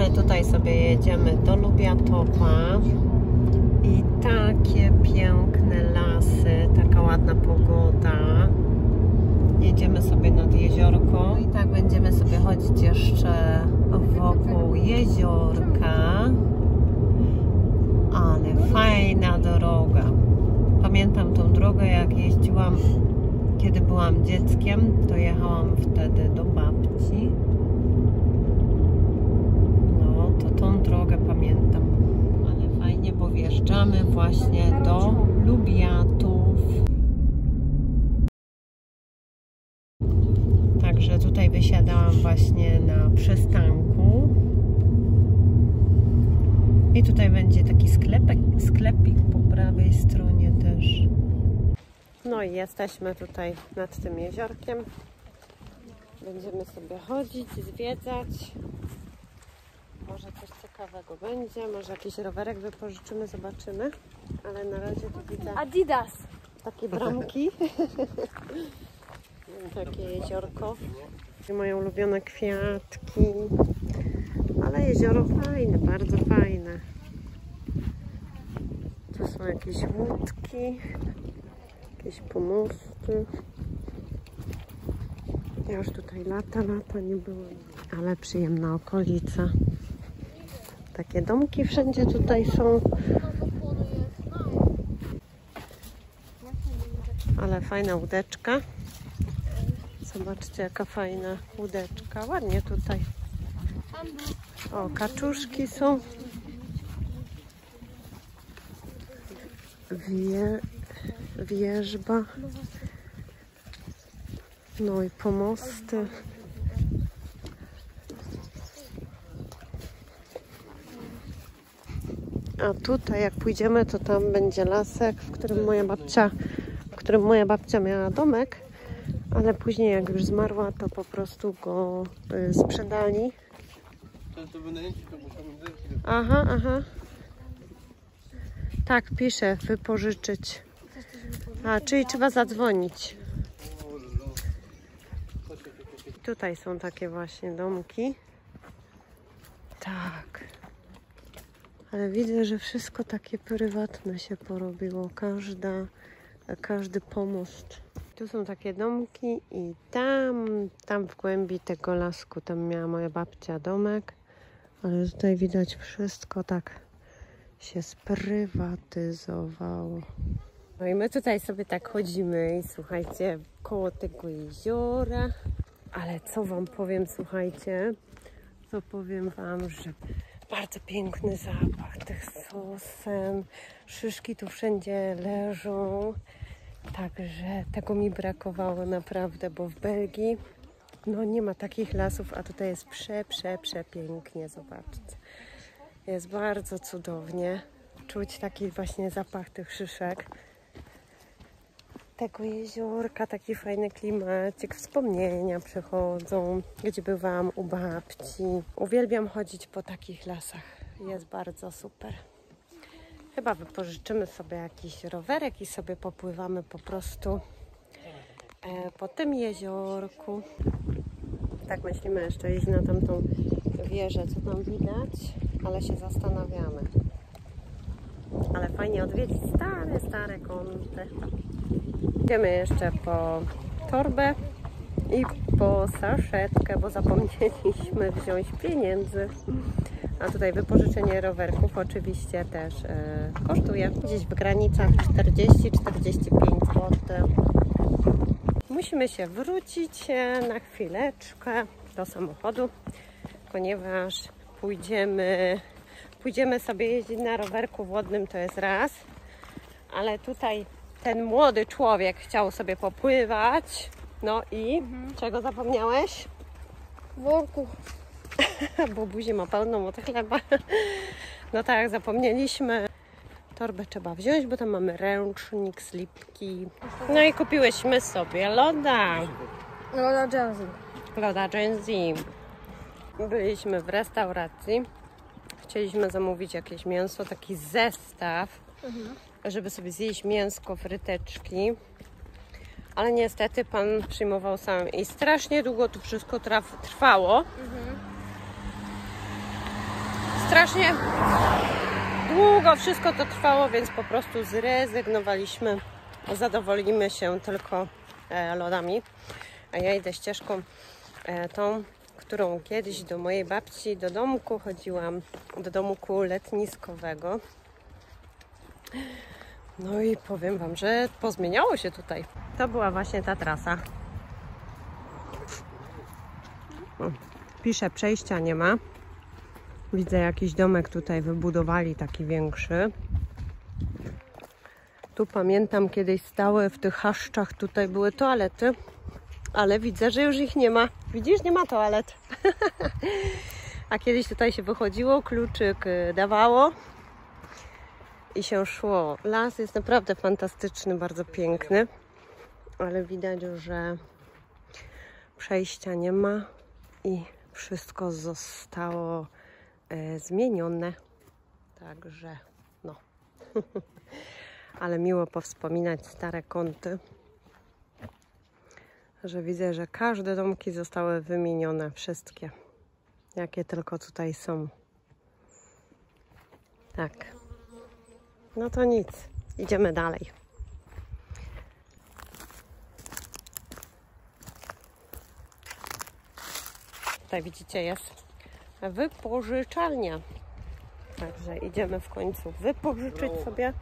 my tutaj sobie jedziemy do Lubiatowa i takie piękne lasy, taka ładna pogoda. Jedziemy sobie nad jeziorko i tak będziemy sobie chodzić jeszcze wokół jeziorka. Ale fajna droga. Pamiętam tą drogę, jak jeździłam, kiedy byłam dzieckiem, to jechałam wtedy do babci. To tą drogę pamiętam. Ale fajnie, bo wjeżdżamy właśnie do Lubiatów. Także tutaj wysiadałam właśnie na przystanku. I tutaj będzie taki sklepek, sklepik po prawej stronie też. No i jesteśmy tutaj nad tym jeziorkiem. Będziemy sobie chodzić, zwiedzać. Może coś ciekawego będzie, może jakiś rowerek wypożyczymy, zobaczymy. Ale na razie to widzę Adidas. takie bramki. Takie jeziorko. Moje ulubione kwiatki. Ale jezioro fajne, bardzo fajne. Tu są jakieś łódki, jakieś pomosty. Ja już tutaj lata, lata nie byłam. Ale przyjemna okolica. Takie domki wszędzie tutaj są. Ale fajna łódeczka. Zobaczcie, jaka fajna łódeczka. Ładnie tutaj. O, kaczuszki są. Wie, wierzba. No i pomosty. A tutaj jak pójdziemy, to tam będzie lasek, w którym moja babcia, w którym moja babcia miała domek, ale później jak już zmarła, to po prostu go y, sprzedali. Aha, aha. Tak, pisze, wypożyczyć. A, czyli trzeba zadzwonić. Tutaj są takie właśnie domki. Tak. Ale widzę, że wszystko takie prywatne się porobiło. Każda, każdy pomost. Tu są takie domki i tam, tam w głębi tego lasku, tam miała moja babcia domek. Ale tutaj widać wszystko tak się sprywatyzowało. No i my tutaj sobie tak chodzimy i słuchajcie, koło tego jeziora. Ale co wam powiem, słuchajcie, co powiem wam, że bardzo piękny zapach tych sosem. Szyszki tu wszędzie leżą. Także tego mi brakowało naprawdę, bo w Belgii no nie ma takich lasów, a tutaj jest prze, prze, przepięknie. Zobaczcie. Jest bardzo cudownie. Czuć taki właśnie zapach tych szyszek. Tego jeziorka, taki fajny klimacik, wspomnienia przychodzą, gdzie bywałam u babci. Uwielbiam chodzić po takich lasach. Jest bardzo super. Chyba wypożyczymy sobie jakiś rowerek i sobie popływamy po prostu e, po tym jeziorku. Tak myślimy jeszcze iść na tamtą wieżę, co tam widać, ale się zastanawiamy. Ale fajnie odwiedzić stare, stare kąty. Idziemy jeszcze po torbę i po saszetkę, bo zapomnieliśmy wziąć pieniędzy. A tutaj wypożyczenie rowerków oczywiście też e, kosztuje gdzieś w granicach 40-45 zł. Musimy się wrócić e, na chwileczkę do samochodu, ponieważ pójdziemy, pójdziemy sobie jeździć na rowerku wodnym, to jest raz, ale tutaj ten młody człowiek chciał sobie popływać. No i czego zapomniałeś? Worku. Bo buzi ma pełną od chleba. No tak, zapomnieliśmy. Torbę trzeba wziąć, bo tam mamy ręcznik, slipki. No i kupiłyśmy sobie loda. Lola Johnson. Loda Gen Z. Byliśmy w restauracji. Chcieliśmy zamówić jakieś mięso, taki zestaw, żeby sobie zjeść mięsko, fryteczki. Ale niestety pan przyjmował sam i strasznie długo to wszystko traf, trwało. Strasznie długo wszystko to trwało, więc po prostu zrezygnowaliśmy. Zadowolimy się tylko e, lodami. A ja idę ścieżką e, tą, którą kiedyś do mojej babci do domku chodziłam, do domku letniskowego. No i powiem Wam, że pozmieniało się tutaj. To była właśnie ta trasa. Pisze, przejścia nie ma. Widzę jakiś domek tutaj wybudowali, taki większy. Tu pamiętam kiedyś stały w tych chaszczach, tutaj były toalety, ale widzę, że już ich nie ma. Widzisz, nie ma toalet. A kiedyś tutaj się wychodziło, kluczyk y, dawało i się szło. Las jest naprawdę fantastyczny, bardzo piękny, ale widać, że przejścia nie ma i wszystko zostało e, zmienione. Także no. ale miło powspominać stare kąty. Że widzę, że każde domki zostały wymienione, wszystkie, jakie tylko tutaj są. Tak. No to nic, idziemy dalej. Tutaj widzicie jest wypożyczalnia. Także idziemy w końcu wypożyczyć sobie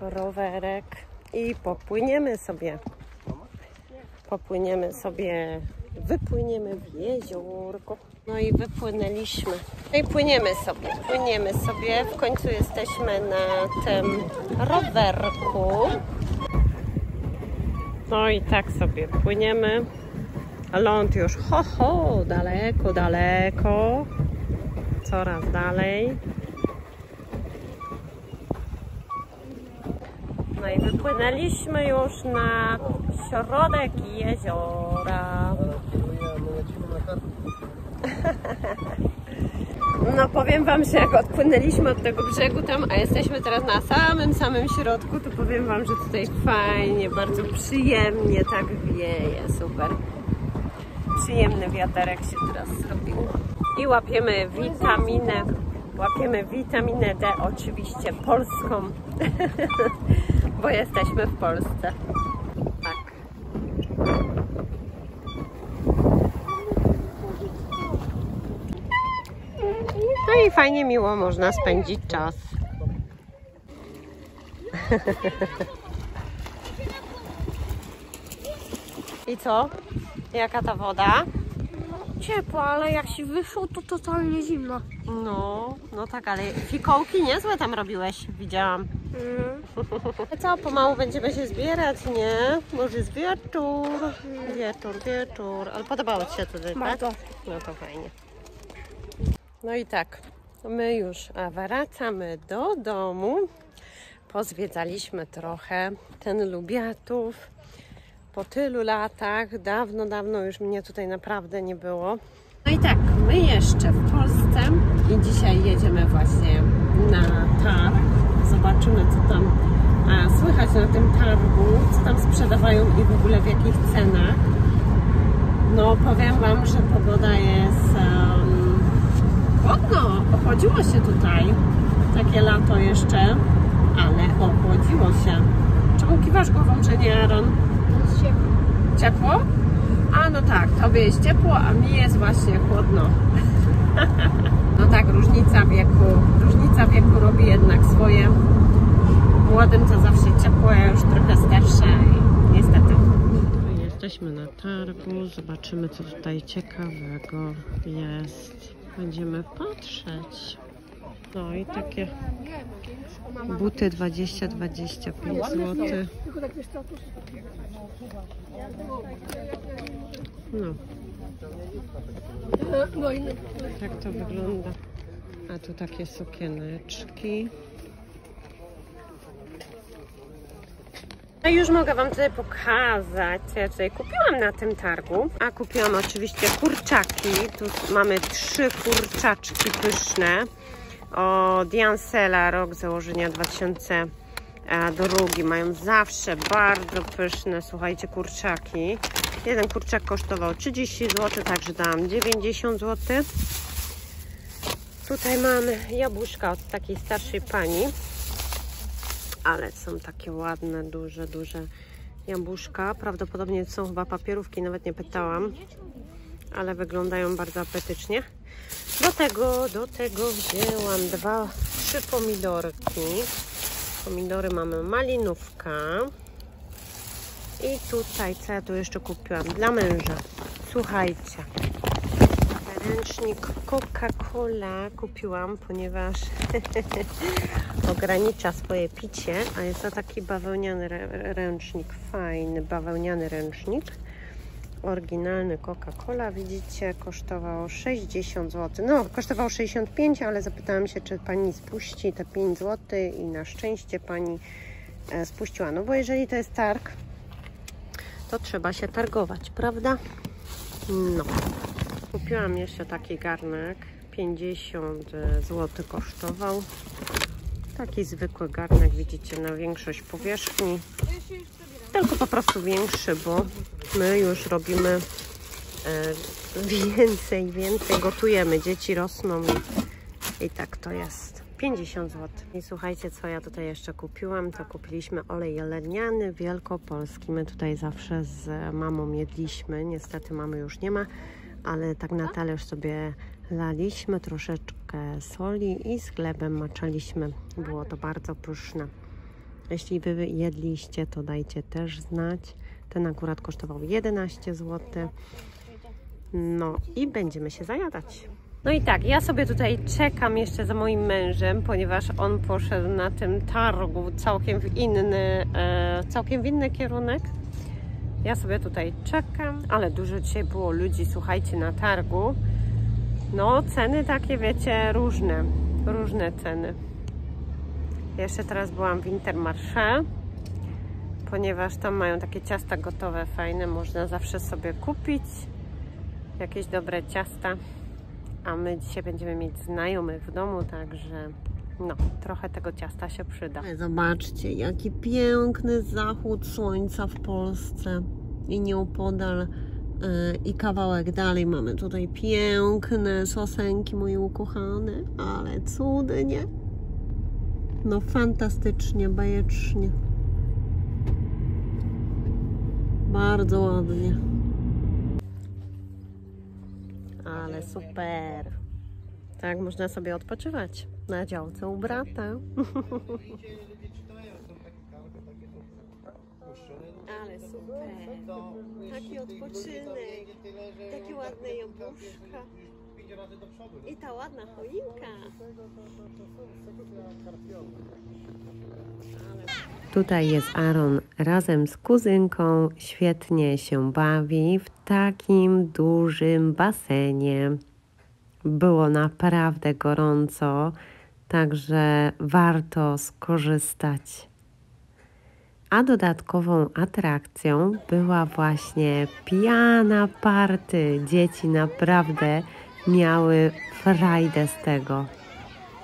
rowerek i popłyniemy sobie. Popłyniemy sobie, wypłyniemy w jeziorko. No i wypłynęliśmy. No i płyniemy sobie, płyniemy sobie. W końcu jesteśmy na tym rowerku. No i tak sobie płyniemy. Ląd już ho, ho, daleko, daleko. Coraz dalej. No i wypłynęliśmy już na środek jeziora. No powiem Wam, że jak odpłynęliśmy od tego brzegu tam, a jesteśmy teraz na samym, samym środku, to powiem Wam, że tutaj fajnie, bardzo przyjemnie tak wieje, super. Przyjemny wiaterek się teraz zrobił. I łapiemy witaminę, łapiemy witaminę D, oczywiście polską, bo jesteśmy w Polsce. Tak. No i fajnie, miło można spędzić czas. I co? Jaka ta woda? Ciepło, ale jak się wyszło, to totalnie zimno. No, no tak, ale fikołki niezłe tam robiłeś, widziałam. Mm. A co, pomału będziemy się zbierać, nie? Może jest wieczór, wieczór, wieczór. Ale podobało Ci się tutaj, tak? Bardzo. No to fajnie. No i tak, my już wracamy do domu. Pozwiedzaliśmy trochę ten Lubiatów. Po tylu latach, dawno, dawno już mnie tutaj naprawdę nie było. No i tak, my jeszcze w Polsce i dzisiaj jedziemy właśnie na targ. Zobaczymy, co tam a, słychać na tym targu, co tam sprzedawają i w ogóle w jakich cenach. No, powiem Wam, że pogoda jest chłodno. Ochłodziło się tutaj. Takie lato jeszcze, ale ochłodziło się. Czemu kiwasz głową, że nie, Aaron? To jest ciepło. Ciepło? A no tak, tobie jest ciepło, a mi jest właśnie chłodno. No tak, różnica wieku. Różnica wieku robi jednak swoje. Młodym to zawsze ciepło, ja już trochę starsza i niestety. Jesteśmy na targu, zobaczymy co tutaj ciekawego jest. Będziemy patrzeć. No i takie buty 20-25 zł. Tylko tak co, tu No, No tak to wygląda. A tu takie sukieneczki. No już mogę Wam tutaj pokazać, co ja tutaj kupiłam na tym targu. A kupiłam oczywiście kurczaki. Tu mamy trzy kurczaczki pyszne. Od Jansela, rok założenia 2002. Mają zawsze bardzo pyszne, słuchajcie, kurczaki. Jeden kurczak kosztował 30 zł, także dałam 90 zł. Tutaj mamy jabłuszka od takiej starszej pani. Ale są takie ładne, duże, duże jabłuszka. Prawdopodobnie są chyba papierówki, nawet nie pytałam. Ale wyglądają bardzo apetycznie. Do tego, do tego wzięłam dwa, trzy pomidorki. Pomidory mamy malinówka. I tutaj, co ja tu jeszcze kupiłam? Dla męża. Słuchajcie. Ręcznik Coca-Cola kupiłam, ponieważ ogranicza swoje picie, a jest to taki bawełniany rę- ręcznik, fajny bawełniany ręcznik. Oryginalny Coca-Cola, widzicie, kosztował 60 zł. No, kosztował 65, ale zapytałam się, czy pani spuści te 5 zł i na szczęście pani e, spuściła. No bo jeżeli to jest targ, to trzeba się targować, prawda? No. Kupiłam jeszcze taki garnek. 50 zł kosztował. Taki zwykły garnek, widzicie, na większość powierzchni. Tylko po prostu większy, bo my już robimy e, więcej, więcej gotujemy. Dzieci rosną i tak to jest. 50 zł. I słuchajcie, co ja tutaj jeszcze kupiłam, to kupiliśmy olej jeleniany wielkopolski. My tutaj zawsze z mamą jedliśmy. Niestety mamy już nie ma, ale tak na talerz sobie laliśmy troszeczkę soli i z chlebem maczaliśmy. Było to bardzo pyszne. Jeśli Wy jedliście, to dajcie też znać. Ten akurat kosztował 11 zł. No i będziemy się zajadać. No i tak, ja sobie tutaj czekam jeszcze za moim mężem, ponieważ on poszedł na tym targu całkiem w inny, e, całkiem w inny kierunek. Ja sobie tutaj czekam, ale dużo dzisiaj było ludzi, słuchajcie, na targu. No, ceny takie, wiecie, różne, różne ceny. Jeszcze teraz byłam w Intermarché, ponieważ tam mają takie ciasta gotowe, fajne, można zawsze sobie kupić jakieś dobre ciasta. A my dzisiaj będziemy mieć znajomych w domu, także no, trochę tego ciasta się przyda. Zobaczcie, jaki piękny zachód słońca w Polsce. I nieopodal e, i kawałek dalej mamy tutaj piękne sosenki moje ukochane, ale cudnie. No fantastycznie, bajecznie. Bardzo ładnie. Ale super. Tak, można sobie odpoczywać na działce u brata. Ale super. Taki odpoczynek. Takie ładne jabłuszka. I ta ładna choinka. Tutaj jest Aaron razem z kuzynką. Świetnie się bawi w takim dużym basenie. Było naprawdę gorąco, także warto skorzystać. A dodatkową atrakcją była właśnie piana party. Dzieci naprawdę miały frajdę z tego.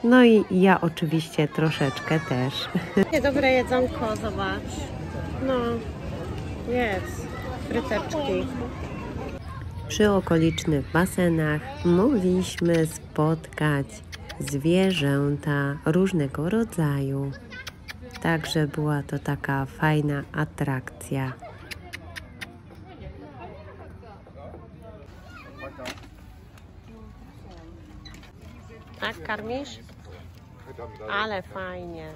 No i ja oczywiście troszeczkę też. Dobre jedzonko, zobacz. No, jest. Fryteczki. Przy okolicznych basenach mogliśmy spotkać zwierzęta różnego rodzaju. Także była to taka fajna atrakcja. Tak, karmisz? Ale fajnie.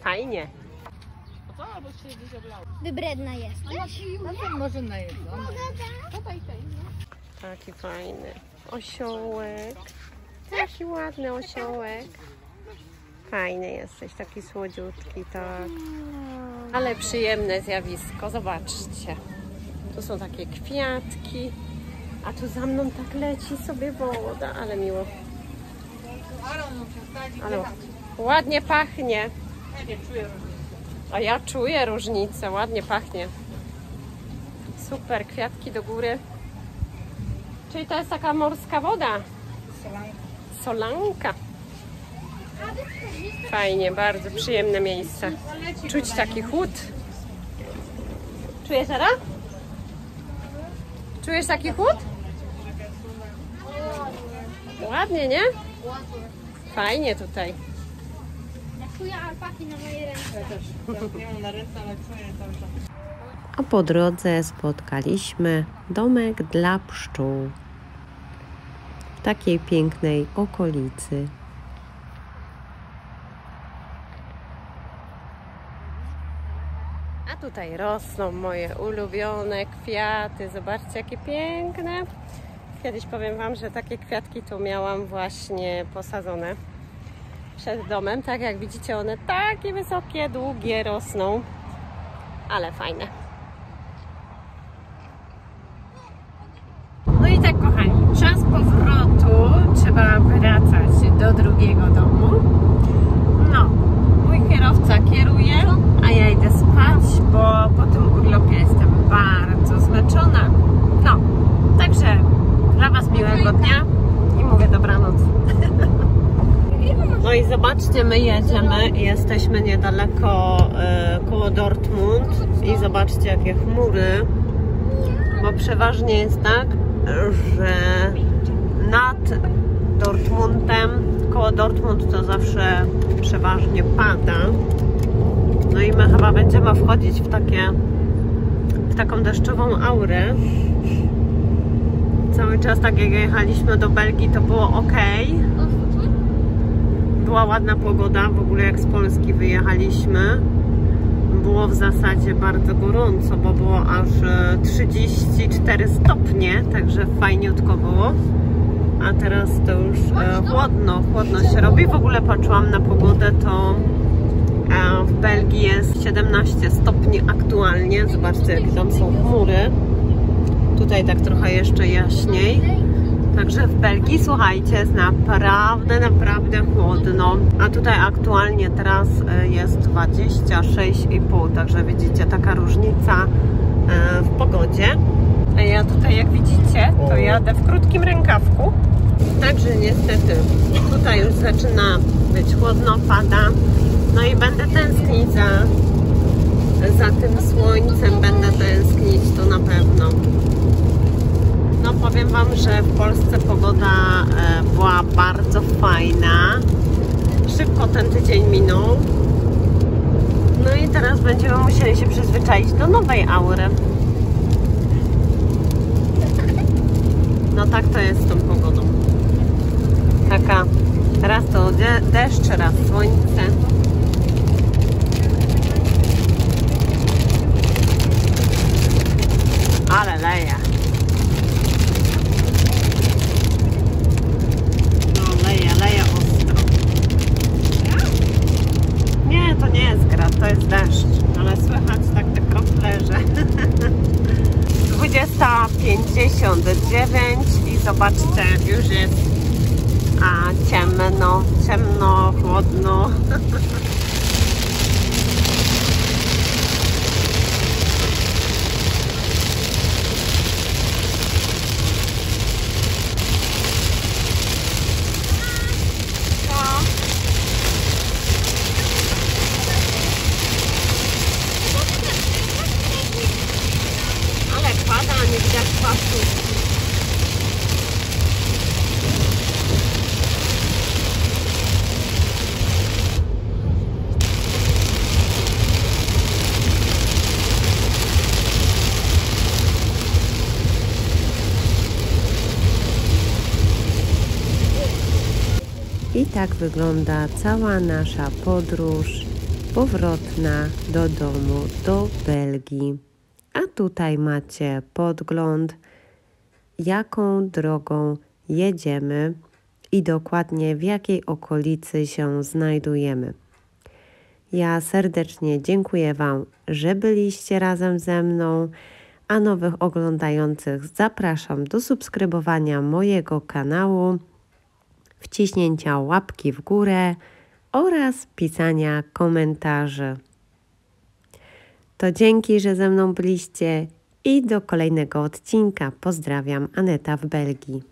Fajnie. Wybredna jesteś? Może najedzone. Taki fajny. Osiołek. Taki ładny osiołek. Fajny jesteś, taki słodziutki, tak. Ale przyjemne zjawisko, zobaczcie. Tu są takie kwiatki, a tu za mną tak leci sobie woda, ale miło. Ale ładnie pachnie. A ja czuję różnicę, ładnie pachnie. Super, kwiatki do góry. Czyli to jest taka morska woda. Solanka. Fajnie, bardzo przyjemne miejsce. Czuć taki chłód. Czujesz, Ara? Czujesz taki chłód? Ładnie, nie? Fajnie tutaj. Ja czuję alpaki na mojej ręce. Nie mam na ręce, ale czuję cały czas. A po drodze spotkaliśmy domek dla pszczół w takiej pięknej okolicy. A tutaj rosną moje ulubione kwiaty. Zobaczcie, jakie piękne. Kiedyś powiem Wam, że takie kwiatki tu miałam właśnie posadzone przed domem. Tak jak widzicie, one takie wysokie, długie rosną, ale fajne. No i tak, kochani, czas powrotu. Trzeba wracać do drugiego domu. No, mój kierowca kieruje, a ja idę spać, bo po tym urlopie jestem bardzo zmęczona. No, także dla Was miłego dnia i mówię dobranoc. No i zobaczcie, my jedziemy, jesteśmy niedaleko e, koło Dortmund i zobaczcie jakie chmury, bo przeważnie jest tak, że nad Dortmundem, koło Dortmund to zawsze przeważnie pada. No i my chyba będziemy wchodzić w takie, w taką deszczową aurę. Cały czas tak jak jechaliśmy do Belgii to było ok. Była ładna pogoda, w ogóle jak z Polski wyjechaliśmy. Było w zasadzie bardzo gorąco, bo było aż e, 34 stopnie, także fajniutko było. A teraz to już e, chłodno, chłodno się robi. W ogóle patrzyłam na pogodę, to e, w Belgii jest 17 stopni aktualnie. Zobaczcie, jakie tam są chmury. Tutaj tak trochę jeszcze jaśniej. Także w Belgii, słuchajcie, jest naprawdę, naprawdę chłodno. A tutaj aktualnie teraz e, jest 26,5, także widzicie, taka różnica w pogodzie. A ja tutaj, jak widzicie, to jadę w krótkim rękawku. Także niestety tutaj już zaczyna być chłodno, pada. No i będę tęsknić za, za tym słońcem, będę tęsknić, to na pewno. No powiem Wam, że w Polsce pogoda e, była bardzo fajna. Szybko ten tydzień minął. No i teraz będziemy musieli się przyzwyczaić do nowej aury. No tak to jest z tą pogodą. Taka raz to de- deszcz, raz słońce. Ale leje. No leje, leje ostro. Nie, to nie jest grad, to jest deszcz. Ale słychać tak te krople, że... 20.59 i zobaczcie, już jest a, ciemno, ciemno, chłodno. Ale pada, nie widać płaszczu. I tak wygląda cała nasza podróż powrotna do domu, do Belgii. A tutaj macie podgląd, jaką drogą jedziemy i dokładnie w jakiej okolicy się znajdujemy. Ja serdecznie dziękuję Wam, że byliście razem ze mną, a nowych oglądających zapraszam do subskrybowania mojego kanału, wciśnięcia łapki w górę oraz pisania komentarzy. To dzięki, że ze mną byliście i do kolejnego odcinka. Pozdrawiam, Aneta w Belgii.